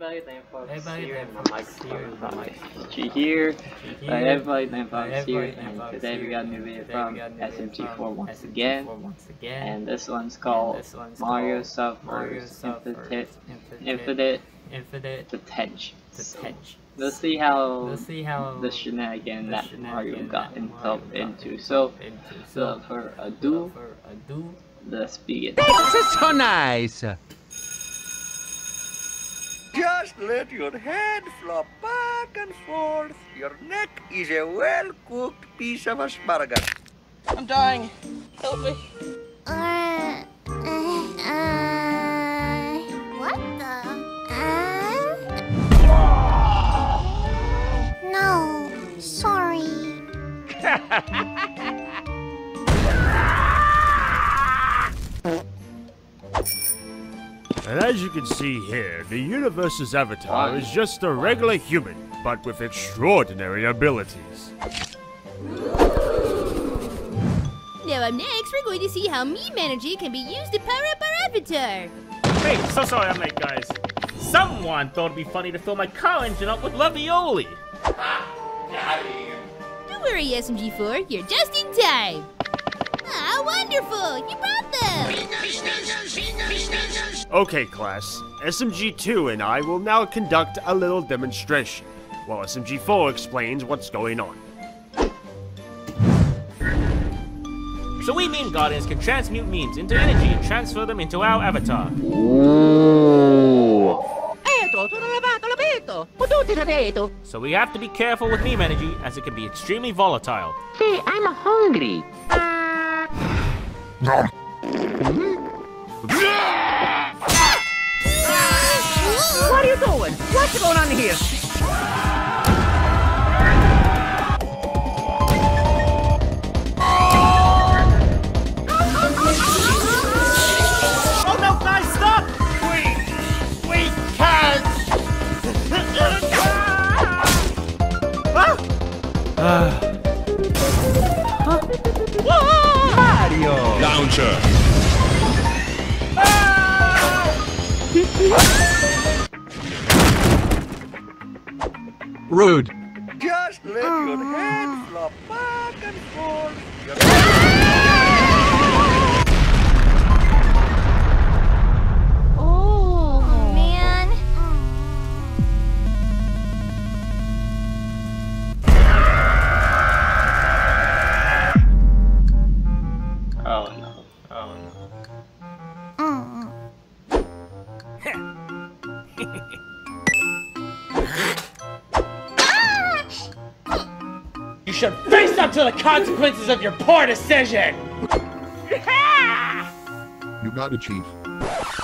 Everybody, LandFox here, and folks my mic here, from my mic G here. Here. Uh, everybody, LandFox here, and today we got a new video Today from we got a new video SMG4 once SMG4 again. once again. And this one's called this one's Mario Suffers Infinite, Infinite Infinite Detention. So, let's see how Let's see how the shenanigan that Mario got himself into. So, into. so for ado, for ado, let's begin. This is so nice. Just let your head flop back and forth. Your neck is a well-cooked piece of asparagus. I'm dying. Help me. Uh, uh, uh, what the? Uh? No, sorry. And as you can see here, the universe's avatar is just a regular human, but with extraordinary abilities. Now up next, we're going to see how meme energy can be used to power up our avatar. Hey, so sorry I'm late, guys. Someone thought it'd be funny to fill my car engine up with Lavioli. Don't worry, SMG4, you're just in time. Ah, wonderful! You brought them! Okay, class. SMG2 and I will now conduct a little demonstration, while SMG4 explains what's going on. So we meme guardians can transmute memes into energy and transfer them into our avatar. Eto, sono lavato, l'abito. Potuti l'abito. So we have to be careful with meme energy as it can be extremely volatile. Hey, I'm hungry. What are you doing? What's going on here? Rude. Just let your ah. head flop back and forth. Your oh, oh, man. Oh no. Oh no. Should face up to the consequences of your poor decision! You got it, Chief.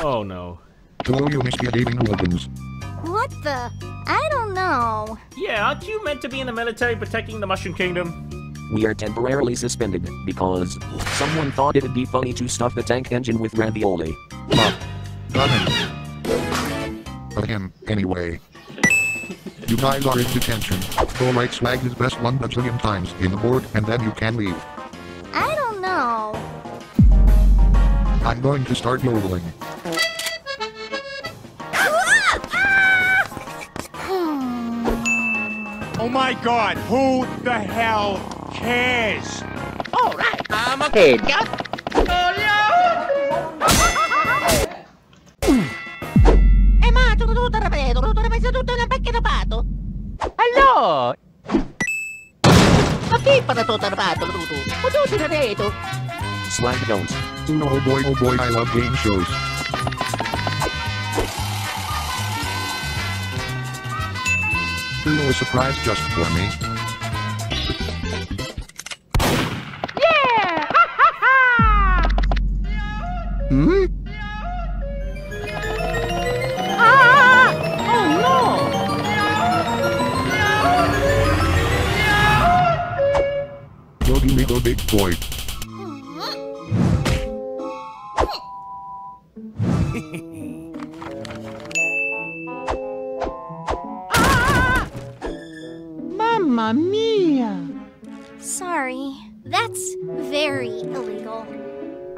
Oh no. Hello, you misbehaving hooligans. What the? I don't know. Yeah, aren't you meant to be in the military protecting the Mushroom Kingdom? We are temporarily suspended because someone thought it'd be funny to stuff the tank engine with ravioli. Got it. But him, anyway. You guys are in detention. Go right swag his best one bajillion times in the board and then you can leave. I don't know. I'm going to start yodeling. Hmm. Oh my god, who the hell cares? All right, I'm a kid. E ma tutto tutto rapido, tutto rapido, tutto una pecchia da pato. Allora. Potuti l'abito. Slag don't. Oh boy, oh boy, I love game shows. A surprise just for me.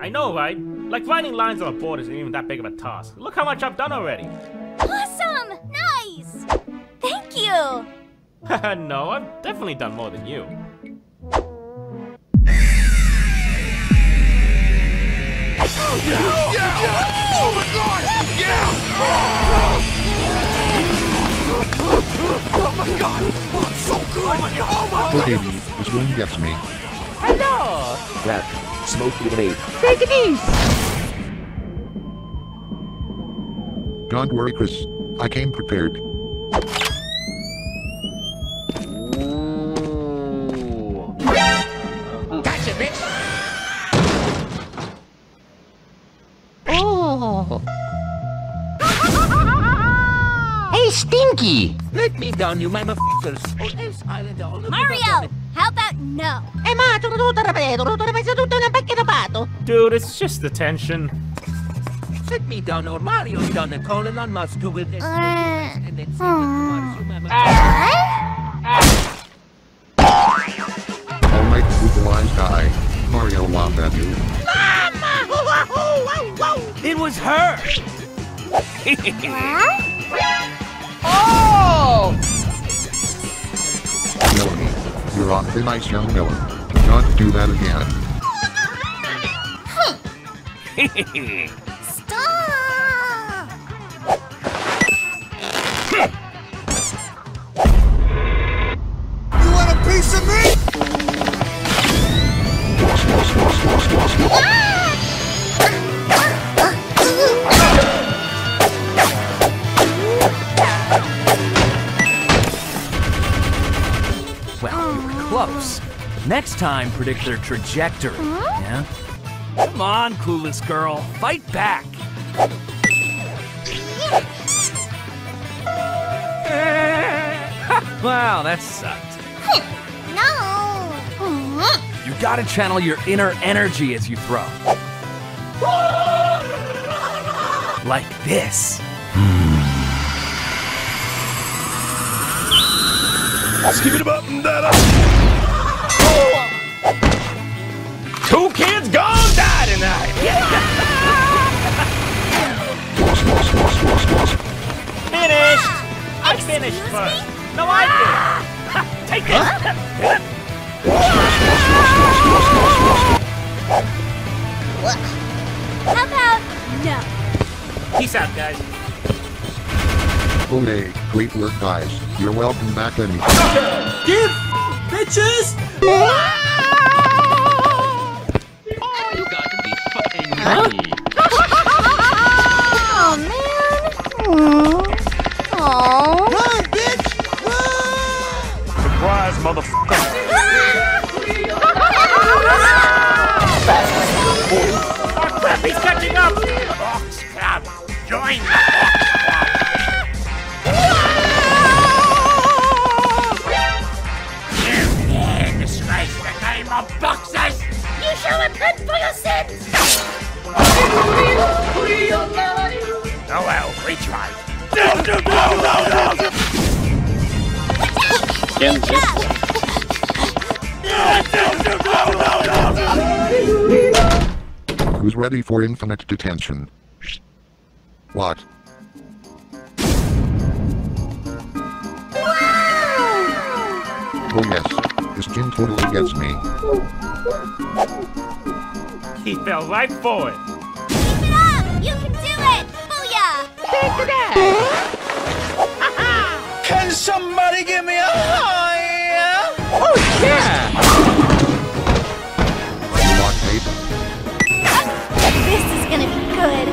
I know, right? Like writing lines on a board isn't even that big of a task. Look how much I've done already. Awesome! Now you. no, I've definitely done more than you. Oh my God! Yeah! Oh my God! Yeah! Oh my God! So good! Oh my God! Okay, this one gets me. Hello! That. Smoky grenade. Take it easy! Don't worry, Chris. I came prepared. Ooh. Gotcha, bitch! Oh! Hey, Stinky! Let me down, you motherfuckers! Oh, or else I'll end all of you Mario, how about no? Eh, ma, tutto rapido, tutto rapido, tutto una becchia pato! Dude, it's just the tension. Let me down, or Mario's done a colon on must do with this. Uh, And then save it tomorrow, you mama- Alright, Google Eyes guy. Mario laughed at you. Mama! It was her! oh! You're on thin ice, young Miller. Don't do that again. Stop! You want a piece of Well, Next time, predict their trajectory. Yeah? Come on, Clueless girl. Fight back. wow, that sucked. No! You gotta channel your inner energy as you throw. Like this. Skip it up and that up. Two kids gone die tonight. Finished! I finished first. No, I ah! did. Take this. How about no? Peace out, guys. Okay, great work, guys. You're welcome back anytime. Oh, man. Oh. Run, bitch! Surprise, motherfucker. Kim just Who's ready for infinite detention? What? Oh yes, this gin totally gets me. He fell right for it. Keep it up! You can do it! Booyah! Take to that! Can somebody give me a high? Oh, yeah! You want tape? This is gonna be good.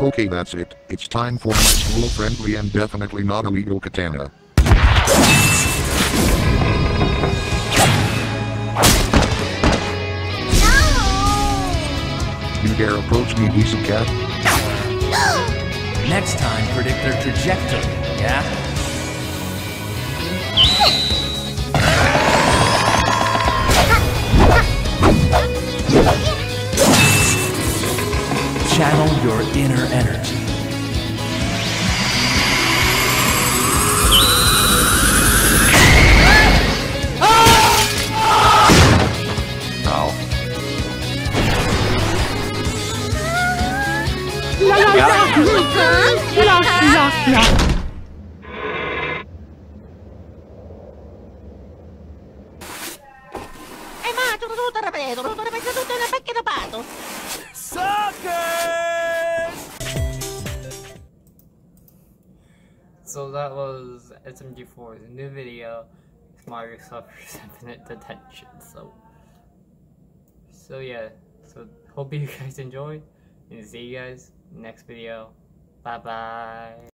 Okay, that's it. It's time for my school-friendly and definitely not illegal katana. You dare approach me, piece of cat? Next time, predict their trajectory. Yeah? Channel your inner energy. So that was SMG4's new video. Mario suffers infinite detention. So, so yeah. So hope you guys enjoyed, and see you guys next video. Bye bye.